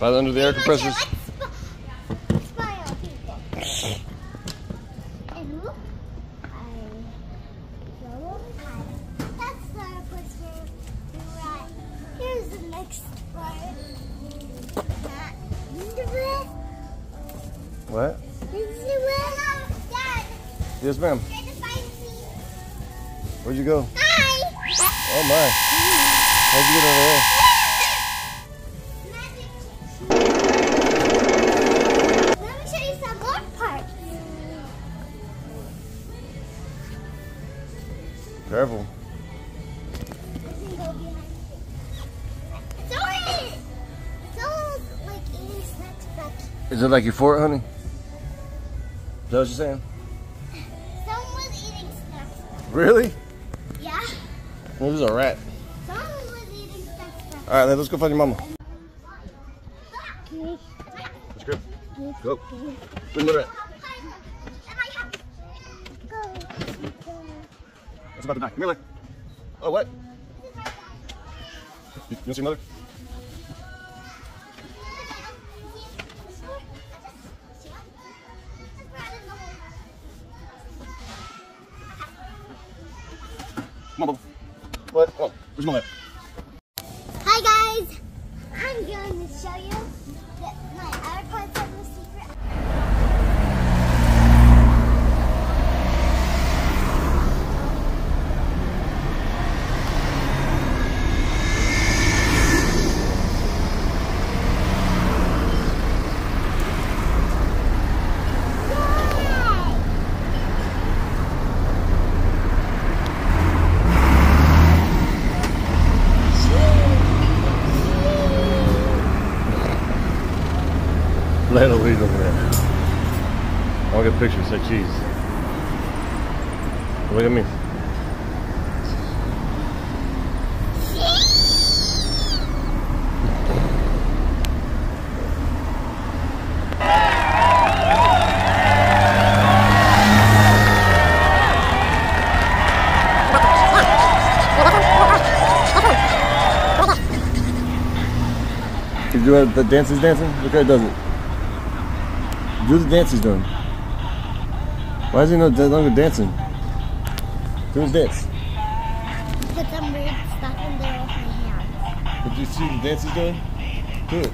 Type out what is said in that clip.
By the under the air compressors. Let's smile, people. And look, I go That's the picture. Right. The next part. That into it. What? Into it. Dad, Yes, ma'am. try to find me. Where'd you go? Hi. Oh my. How'd you get over there? Back. Is it like your fort, honey? Is that what you're saying? Someone was eating snacks. Really? Yeah. This is a rat. Someone was eating snacks. All right, let's go find your mama. Let's go. Go. Bring the rat. What's about to die? Come here, look. Oh, what? You, you see mother? Come on, Bubba. What? Oh, where's at? Hi guys, I'm going to show you Let lead over there. I'll get pictures, picture. Say cheese. Look at me. You do the dance he's dancing? Look how he does it. Do the dance he's doing. Why is he no longer dancing? Do his dance. Put some weird stuff in there with my hands. Did you see the dance he's doing? Do it.